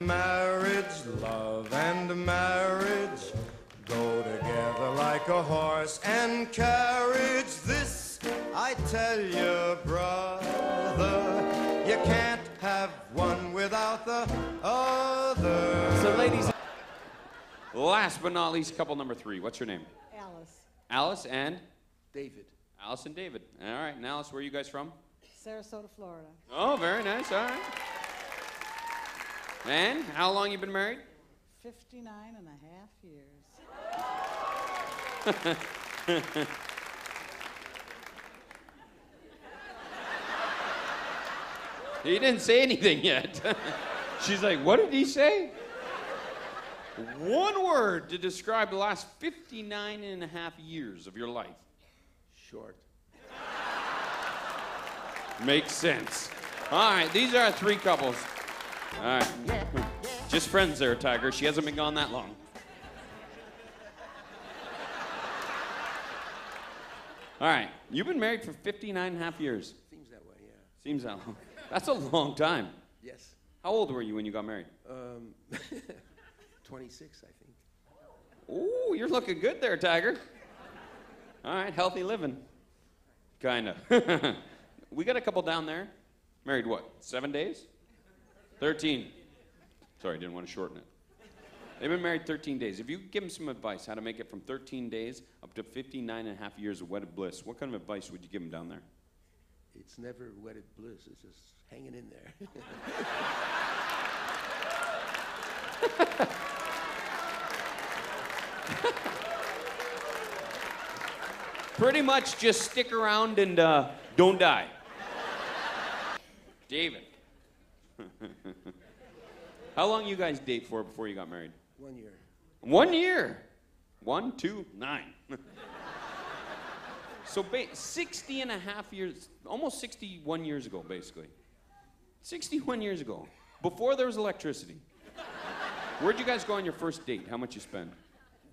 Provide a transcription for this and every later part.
Marriage, love, and marriage go together like a horse and carriage. This I tell you, brother, you can't have one without the other. So, ladies, last but not least, couple number three. What's your name? Alice, Alice and David. Alice and David. All right, and Alice, where are you guys from? Sarasota, Florida. Oh, very nice. All right. And how long you been married? 59 and a half years. He didn't say anything yet. She's like, what did he say? One word to describe the last 59 and a half years of your life. Short. Makes sense. All right, these are our three couples. All right. Just friends there, Tiger. She hasn't been gone that long. All right, you've been married for 59 and a half years. Seems that way, yeah. Seems that long. That's a long time. Yes. How old were you when you got married? Um, 26, I think. Ooh, you're looking good there, Tiger. All right, healthy living. Kinda. we got a couple down there. Married what? Seven days? 13. Sorry, I didn't want to shorten it. They've been married 13 days. If you give them some advice how to make it from 13 days up to 59 and a half years of wedded bliss, what kind of advice would you give them down there? It's never wedded bliss. It's just hanging in there. Pretty much just stick around and uh, don't die. David. How long you guys date for before you got married? One year. One year. One, two, nine. so ba- 60 and a half years, almost 61 years ago, basically. 61 years ago, before there was electricity. Where'd you guys go on your first date? How much you spend?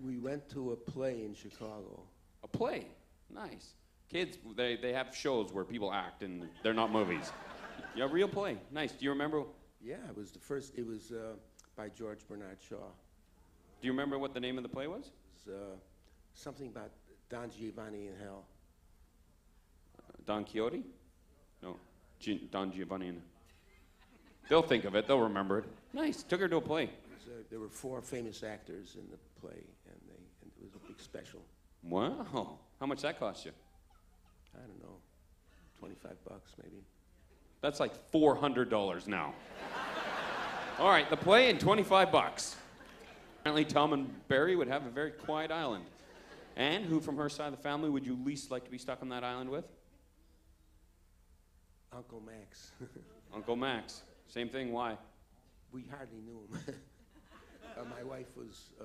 We went to a play in Chicago. A play. Nice. Kids, they, they have shows where people act and they're not movies. Yeah, real play. Nice. Do you remember? Yeah, it was the first. It was uh, by George Bernard Shaw. Do you remember what the name of the play was? It was uh, something about Don Giovanni in hell. Don Quixote? No, Gi- Don Giovanni. And... They'll think of it. They'll remember it. Nice. Took her to a play. Was, uh, there were four famous actors in the play, and, they, and it was a big special. Wow. How much that cost you? I don't know, 25 bucks maybe. That's like four hundred dollars now. All right, the play and twenty-five bucks. Apparently, Tom and Barry would have a very quiet island. And who from her side of the family would you least like to be stuck on that island with? Uncle Max. Uncle Max. Same thing. Why? we hardly knew him. uh, my wife was, uh,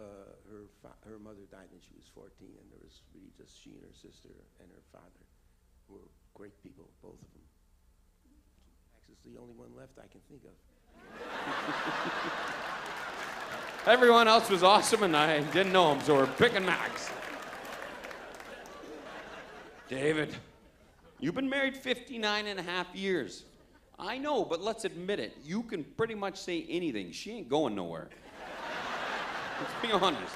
her, her mother died when she was 14, and there was really just she and her sister and her father were great people, both of them. The only one left I can think of. Everyone else was awesome, and I didn't know him, so we're picking Max. David, you've been married 59 and a half years. I know, but let's admit it. You can pretty much say anything. She ain't going nowhere. let's be honest.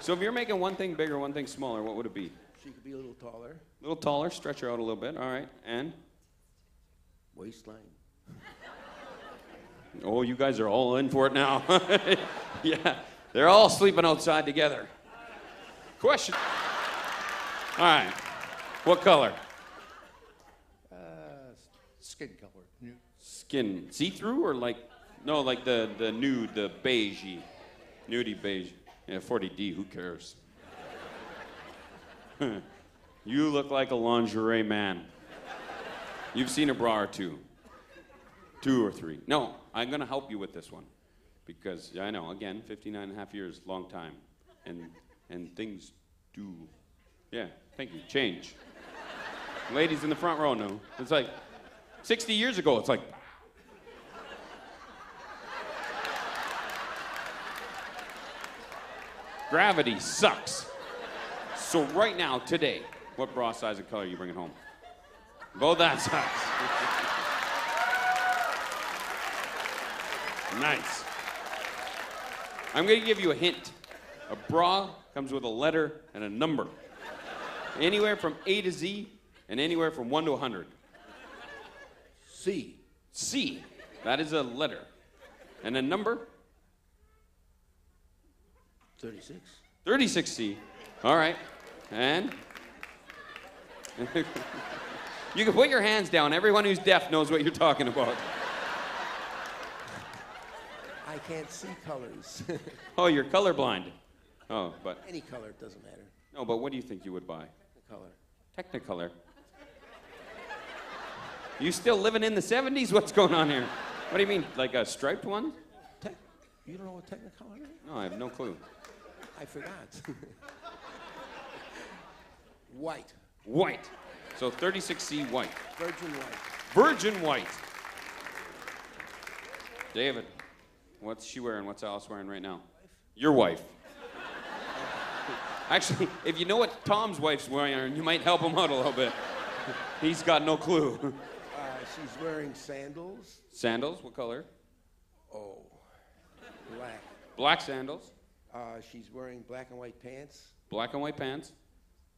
So if you're making one thing bigger, one thing smaller, what would it be? She could be a little taller, A little taller, stretch her out a little bit. All right. And? waistline. Oh, you guys are all in for it now. yeah, they're all sleeping outside together. Question. All right. What color? Uh, skin color. Nu- Skin see through or like no, like the the nude, the beigey, nudie beige. Yeah, 40D. Who cares? you look like a lingerie man. You've seen a bra or two, two or three. No, I'm gonna help you with this one because I know. Again, 59 and a half years, long time, and and things do. Yeah, thank you. Change. Ladies in the front row know. It's like 60 years ago. It's like Gravity sucks. So right now, today, what bra size and color are you bringing home? Both that size. Nice. I'm going to give you a hint. A bra comes with a letter and a number. Anywhere from A to Z, and anywhere from 1 to 100. C. C. That is a letter. And a number? 36. 36C. All right. And? you can put your hands down. Everyone who's deaf knows what you're talking about. I can't see colors. Oh, you're colorblind. Oh, but Any color, it doesn't matter. no, but what do you think you would buy? The color. Technicolor. You still living in the 70s? What's going on here? What do you mean, like a striped one? Te- you don't know what Technicolor is? No, I have no clue. I forgot. white. White. So 36C white. Virgin white. Virgin white. David, what's she wearing? What's Alice wearing right now? Your wife. Actually, if you know what Tom's wife's wearing, you might help him out a little bit. He's got no clue. Uh, she's wearing sandals. Sandals, what color? Oh, black. Black sandals, Uh, she's wearing black and white pants, black and white pants,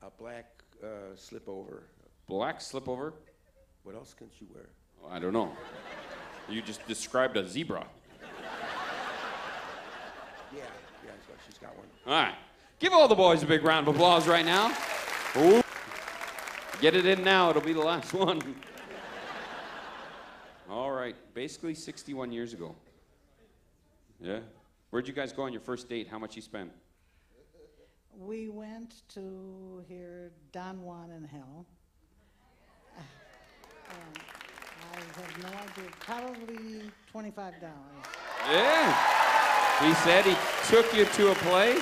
a black uh, slip over. black slip over. What else can she wear? Oh, I don't know. You just described a zebra. Yeah, yeah, so she's got one. All right. Give all the boys a big round of applause right now. Ooh. Get it in now, it'll be the last one. All right, basically 61 years ago. Yeah? Where'd you guys go on your first date? How much you spent? We went to hear Don Juan in Hell. And I have no idea, probably twenty-five dollars. Yeah. He said he took you to a play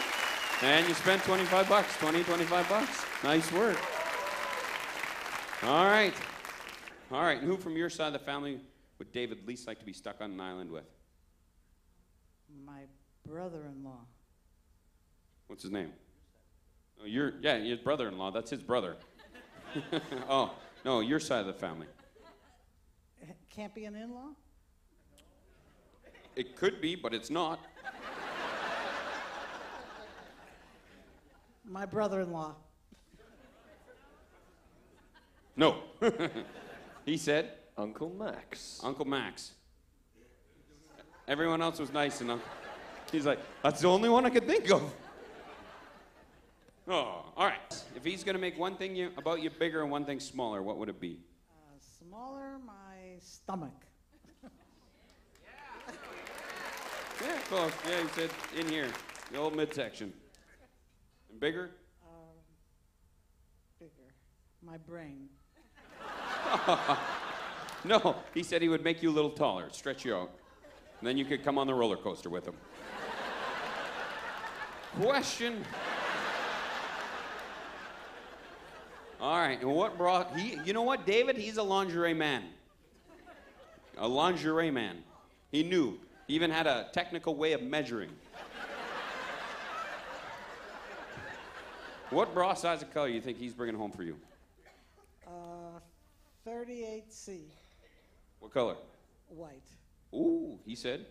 and you spent 25 bucks, 20, 25 bucks. Nice work. All right. All right. And who from your side of the family would David least like to be stuck on an island with? My brother-in-law. What's his name? Oh, your yeah, your brother-in-law. That's his brother. oh no, your side of the family. Can't be an in-law? It could be, but it's not. My brother-in-law. No. he said Uncle Max. Uncle Max. Everyone else was nice and Uncle. He's like, that's the only one I could think of. Oh, all right. If he's gonna make one thing you, about you bigger and one thing smaller, what would it be? Uh, smaller, my stomach. Yeah, close. Yeah, he said in here, the old midsection. And bigger? Uh, bigger. My brain. No, he said he would make you a little taller, stretch you out. And then you could come on the roller coaster with him. Question. All right, and what brought he? You know what, David? He's a lingerie man. A lingerie man. He knew. He even had a technical way of measuring. What bra size of color do you think he's bringing home for you? Uh, 38C, What color? white. Ooh, he said.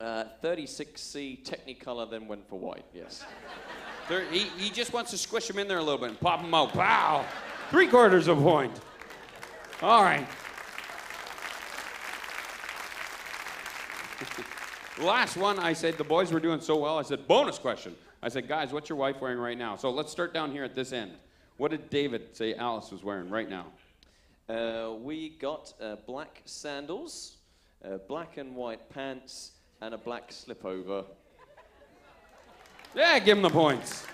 Uh, 36C Technicolor then went for white, yes. There, he, he just wants to squish him in there a little bit and pop him out. Pow! Three quarters of a point. All right. Last one, I said the boys were doing so well. I said, bonus question. I said, guys, what's your wife wearing right now? So let's start down here at this end. What did David say Alice was wearing right now? Uh, we got uh, black sandals, uh, black and white pants, and a black slip over. Yeah, give him the points.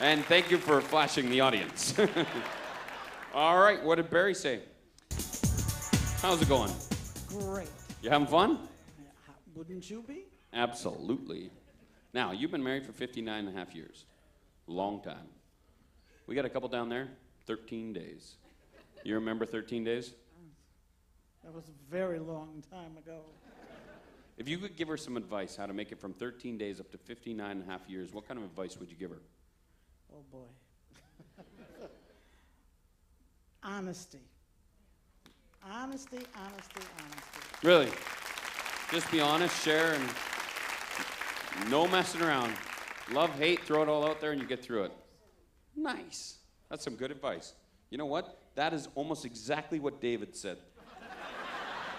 and thank you for flashing the audience. All right, what did Barry say? How's it going? Great. You having fun? Wouldn't you be? Absolutely. Now, you've been married for 59 and a half years. Long time. We got a couple down there, 13 days. You remember 13 days? That was a very long time ago. If you could give her some advice how to make it from 13 days up to 59 and a half years, what kind of advice would you give her? Oh, boy. honesty. Honesty, honesty, honesty. Really? Just be honest, share, and no messing around. Love, hate, throw it all out there and you get through it. Nice. That's some good advice. You know what? That is almost exactly what David said.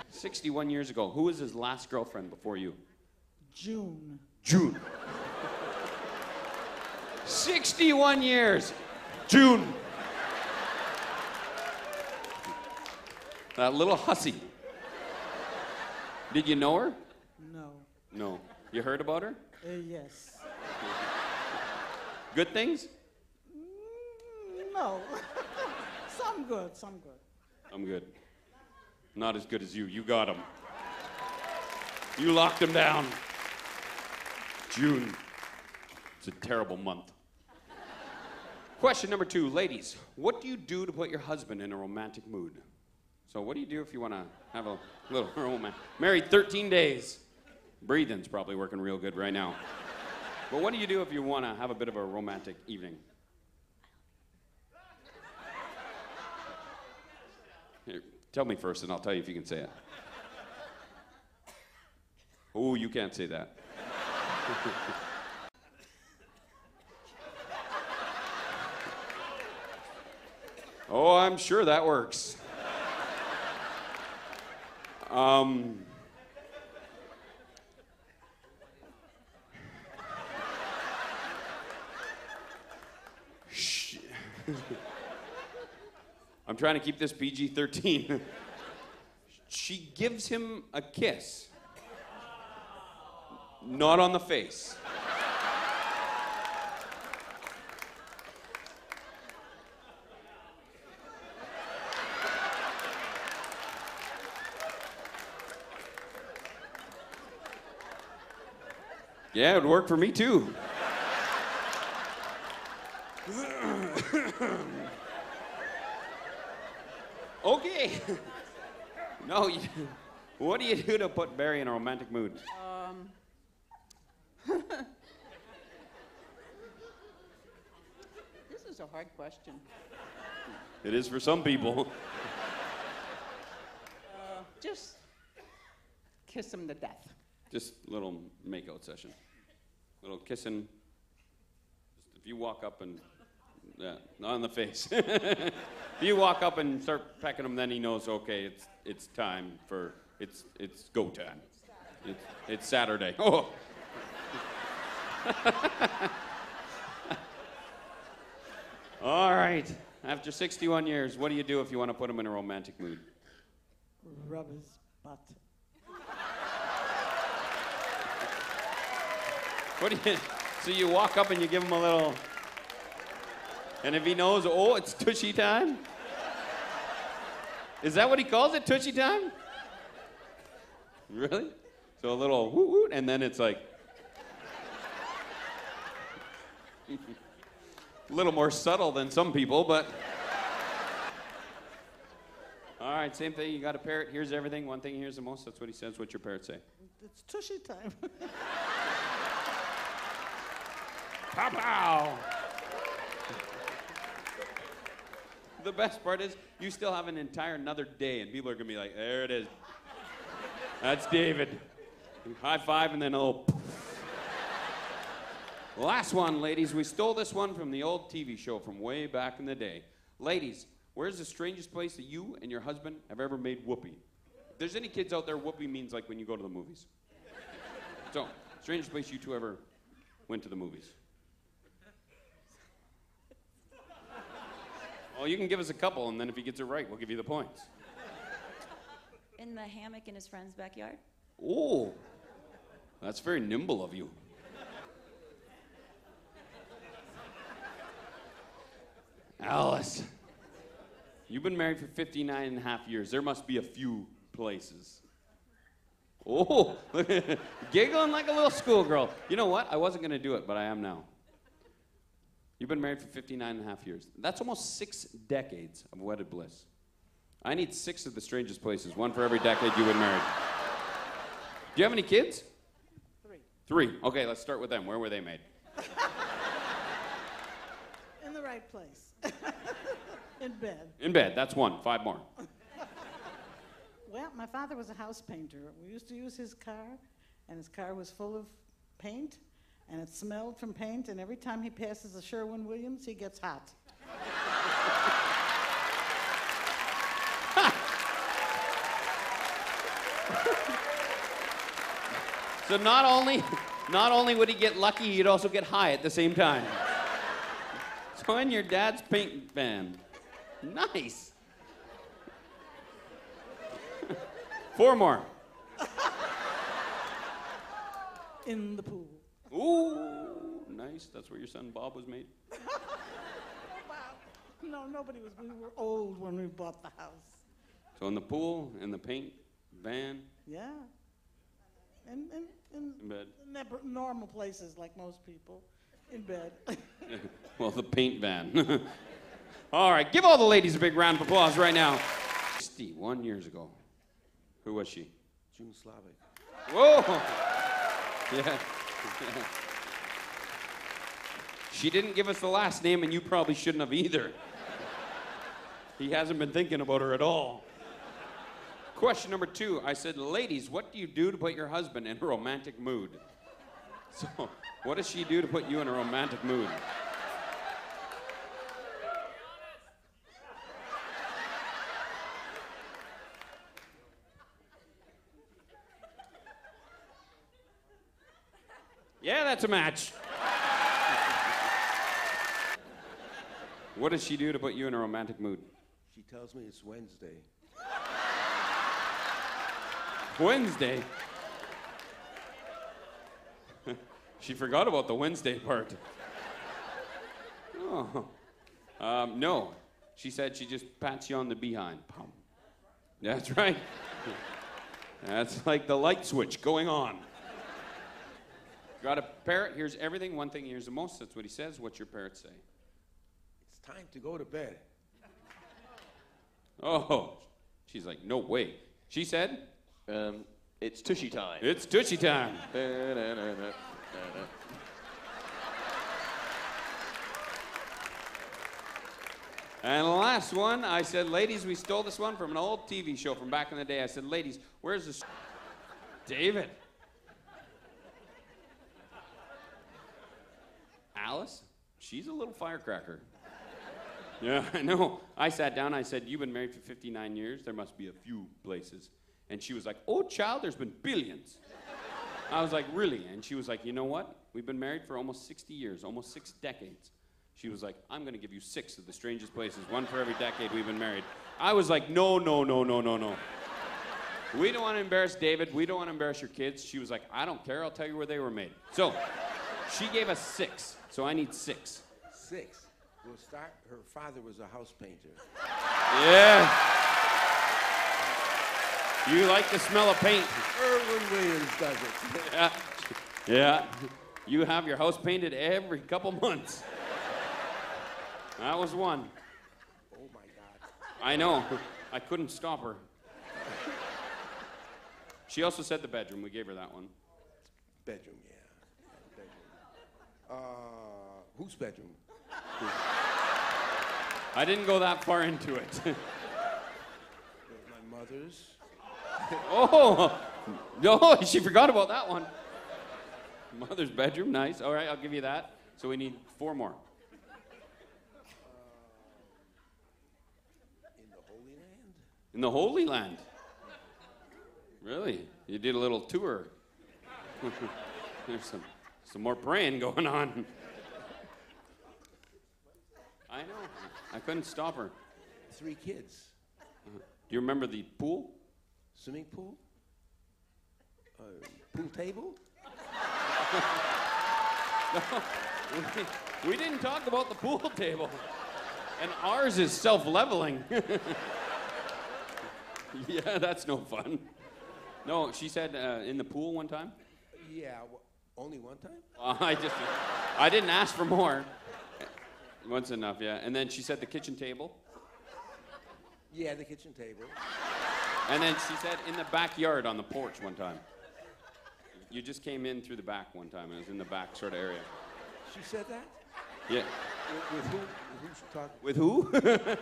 61 years ago. Who was his last girlfriend before you? June. June. 61 years. June. That little hussy. Did you know her? No. No. You heard about her? Uh, yes. Good things? Mm, No. some good, some good. I'm good. Not as good as you. You got him. You locked him down. June. It's a terrible month. Question number two, ladies. What do you do to put your husband in a romantic mood? So, what do you do if you want to have a little romance? Married 13 days. Breathing's probably working real good right now. But what do you do if you want to have a bit of a romantic evening? Here, tell me first, and I'll tell you if you can say it. Oh, you can't say that. oh, I'm sure that works. Um, I'm trying to keep this PG 13. she gives him a kiss. Not on the face. Yeah, it would work for me too. okay. No, you, what do you do to put Barry in a romantic mood? Um. This is a hard question. It is for some people. Just kiss him to death. Just a little makeout session. Little kissing. Just if you walk up and, yeah, not in the face. if you walk up and start pecking him, then he knows, okay, it's, it's time for, it's, it's go time. It's, it's Saturday. Oh. All right. After 61 years, what do you do if you want to put him in a romantic mood? Rub his butt. What do you? So you walk up and you give him a little, and if he knows, oh, it's tushy time. Is that what he calls it, tushy time? Really? So a little woot woot, and then it's like a little more subtle than some people, but. All right, same thing. You got a parrot, hears everything. One thing he hears the most, that's what he says. What's your parrot say? It's tushy time. Pow pow! The best part is you still have an entire another day, and people are gonna be like, "There it is. That's David." High five, and then oh. Last one, ladies. We stole this one from the old TV show from way back in the day. Ladies, where's the strangest place that you and your husband have ever made whoopee? If there's any kids out there, whoopee means like when you go to the movies. So, strangest place you two ever went to the movies? Well, you can give us a couple, and then if he gets it right, we'll give you the points. In the hammock in his friend's backyard. Oh, that's very nimble of you. Alice, you've been married for 59 and a half years. There must be a few places. Oh, giggling like a little schoolgirl. You know what? I wasn't going to do it, but I am now. You've been married for 59 and a half years. That's almost six decades of wedded bliss. I need six of the strangest places, one for every decade you've been married. Do you have any kids? Three. Three. Okay, let's start with them. Where were they made? In the right place. In bed. In bed. That's one. Five more. Well, my father was a house painter. We used to use his car, and his car was full of paint, and it smelled from paint, and every time he passes a Sherwin Williams, he gets hot. So not only, not only would he get lucky, he'd also get high at the same time. So in your dad's paint van. Nice. Four more. In the pool. Ooh, nice. That's where your son Bob was made. No, nobody was. We were old when we bought the house. So in the pool, in the paint van, Yeah. And, and, and in bed. never, normal places like most people, in bed. Well, the paint van. all right, give all the ladies a big round of applause right now. 61 years ago. Who was she? June Slavic. Whoa! Yeah. She didn't give us the last name, and you probably shouldn't have either. He hasn't been thinking about her at all. Question number two I said, Ladies, what do you do to put your husband in a romantic mood? So, what does she do to put you in a romantic mood? Yeah, that's a match. What does she do to put you in a romantic mood? She tells me it's Wednesday. Wednesday. she forgot about the Wednesday part. Oh. Um, no. She said she just pats you on the behind. Pum. That's right. That's like the light switch going on. Got a parrot, hears everything. One thing he hears the most, that's what he says. What's your parrot say? It's time to go to bed. Oh, she's like, no way. She said, Um, it's tushy time. it's Tushy time. And last one, I said, ladies, we stole this one from an old TV show from back in the day. I said, ladies, where's this? David. Alice? She's a little firecracker. Yeah, I know. I sat down, I said, You've been married for 59 years. There must be a few places. And she was like, Oh, child, there's been billions. I was like, Really? And she was like, You know what? We've been married for almost 60 years, almost six decades. She was like, I'm going to give you six of the strangest places, one for every decade we've been married. I was like, No, no, no, no, no, no. We don't want to embarrass David. We don't want to embarrass your kids. She was like, I don't care. I'll tell you where they were made. So she gave us six. So I need six. Six. We'll start. Her father was a house painter. Yeah. You like the smell of paint. Sherwin Williams does it. Yeah. Yeah. You have your house painted every couple months. That was one. oh my God. I know. I couldn't stop her. She also said the bedroom. We gave her that one. Bedroom, yeah. Bedroom. Uh, whose bedroom? I didn't go that far into it. My mother's. oh, no, she forgot about that one. Mother's bedroom, nice. All right, I'll give you that. So we need four more. Uh, in the Holy Land? In the Holy Land. Really? You did a little tour. There's some, some more praying going on. I know. I couldn't stop her. Three kids. Do you remember the pool? Swimming pool? Uh, pool table? We, we didn't talk about the pool table. And ours is self leveling. yeah, that's no fun. No, she said uh, in the pool one time. Yeah, w- only one time? Uh, I just, I didn't ask for more. Once enough, yeah. And then she said the kitchen table. Yeah, the kitchen table. And then she said in the backyard on the porch one time. You just came in through the back one time. It was in the back sort of area. She said that? Yeah. With, with who? With who she talking? With who?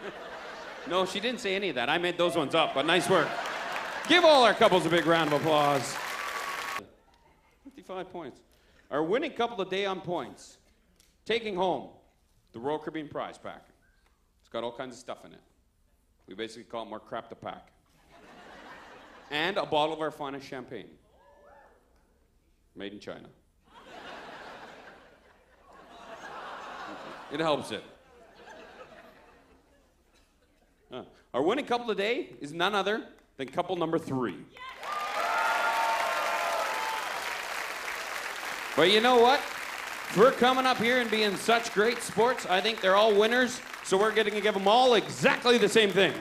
no, she didn't say any of that. I made those ones up, but nice work. Give all our couples a big round of applause. 55 points. Our winning couple today on points, taking home the Royal Caribbean prize pack. It's got all kinds of stuff in it. We basically call it more crap to pack. and a bottle of our finest champagne. Made in China. it helps it. Uh, our winning couple today is none other than couple number three. But you know what? For coming up here and being such great sports, I think they're all winners, so we're going to give them all exactly the same thing.